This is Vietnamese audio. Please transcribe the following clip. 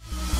you